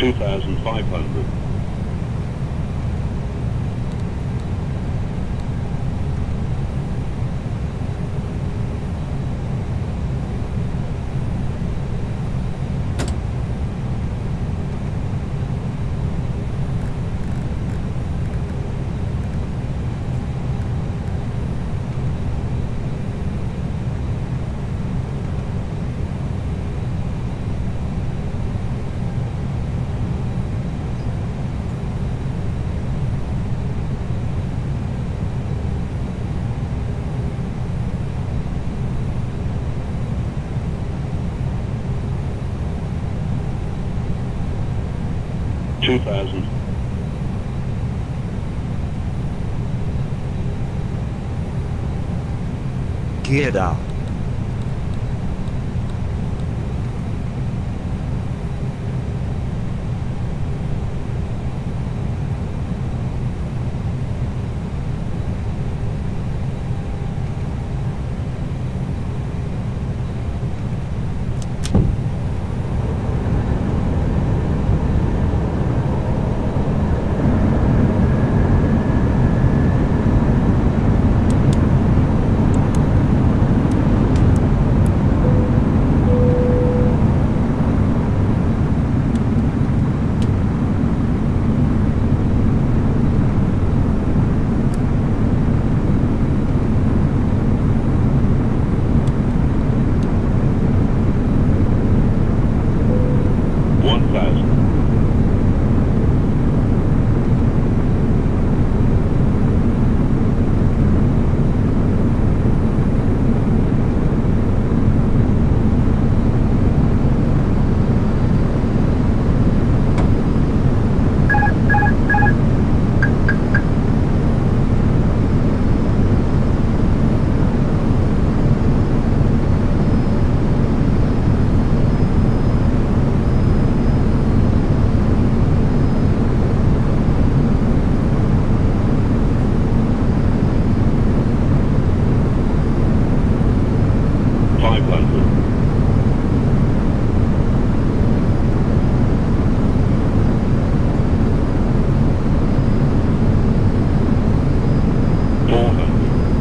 2,500. Two thousand. Geared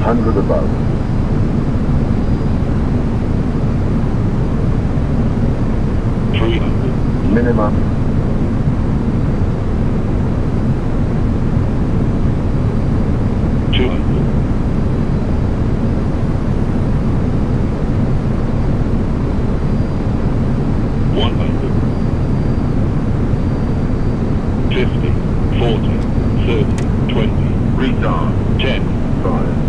100 above. minimum. Two. One hundred. Fifty. Forty. Thirty. Twenty. Retard. Ten. Five.